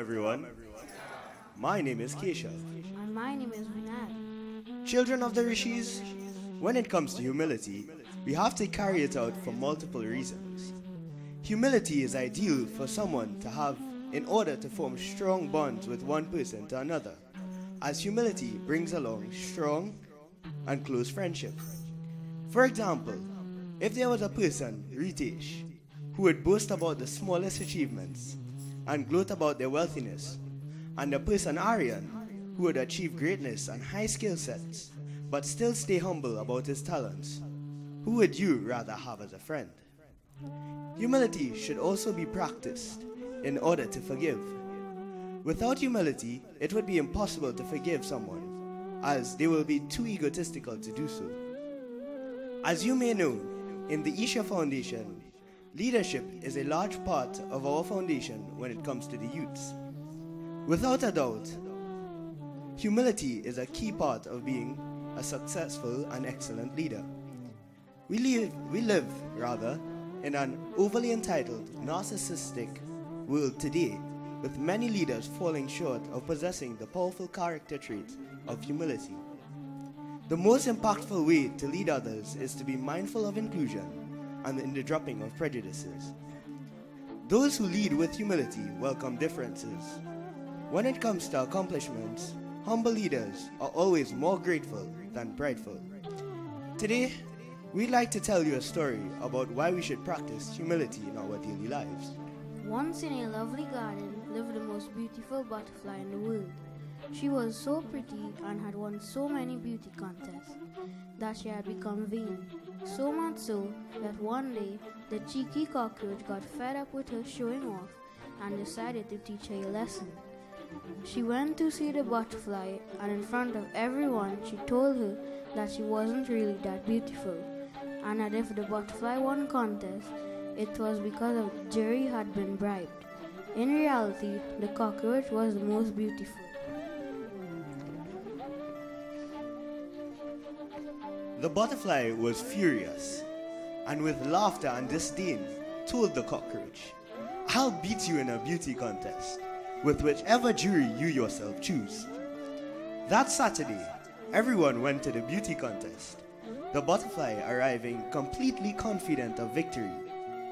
Everyone. My name is Keshav. And my name is Vinay. Children of the Rishis, when it comes to humility, we have to carry it out for multiple reasons. Humility is ideal for someone to have in order to form strong bonds with one person to another, as humility brings along strong and close friendship. For example, if there was a person, Ritesh, who would boast about the smallest achievements and gloat about their wealthiness, and a person, Aryan, who would achieve greatness and high skill sets, but still stay humble about his talents, who would you rather have as a friend? Humility should also be practiced in order to forgive. Without humility, it would be impossible to forgive someone, as they will be too egotistical to do so. As you may know, in the Isha Foundation, leadership is a large part of our foundation when it comes to the youths. Without a doubt, humility is a key part of being a successful and excellent leader. We live, we live rather, in an overly entitled, narcissistic world today, with many leaders falling short of possessing the powerful character trait of humility. The most impactful way to lead others is to be mindful of inclusion and in the dropping of prejudices. Those who lead with humility welcome differences. When it comes to accomplishments, humble leaders are always more grateful than prideful. Today, we'd like to tell you a story about why we should practice humility in our daily lives. Once in a lovely garden lived the most beautiful butterfly in the world. She was so pretty and had won so many beauty contests that she had become vain. So much so that one day the cheeky cockroach got fed up with her showing off and decided to teach her a lesson. She went to see the butterfly, and in front of everyone, she told her that she wasn't really that beautiful, and that if the butterfly won contest, it was because jury had been bribed. In reality, the cockroach was the most beautiful. The butterfly was furious, and with laughter and disdain, told the cockroach, I'll beat you in a beauty contest, with whichever jury you yourself choose. That Saturday, everyone went to the beauty contest, the butterfly arriving completely confident of victory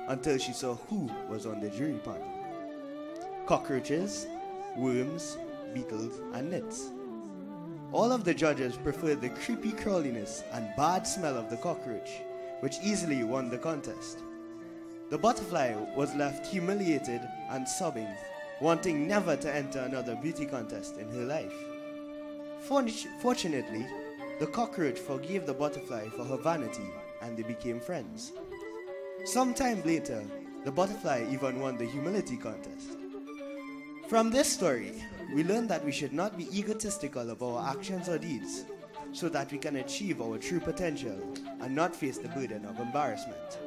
until she saw who was on the jury panel cockroaches, worms, beetles, and nits. All of the judges preferred the creepy crawliness and bad smell of the cockroach, which easily won the contest. The butterfly was left humiliated and sobbing, wanting never to enter another beauty contest in her life. Fortunately, the cockroach forgave the butterfly for her vanity and they became friends. Some time later, the butterfly even won the humility contest. From this story, we learn that we should not be egotistical of our actions or deeds so that we can achieve our true potential and not face the burden of embarrassment.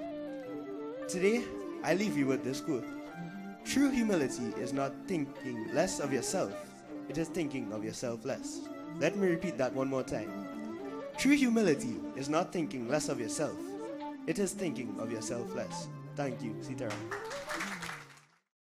Today, I leave you with this quote True humility is not thinking less of yourself, it is thinking of yourself less. Let me repeat that one more time. True humility is not thinking less of yourself, it is thinking of yourself less. Thank you, Sitaram.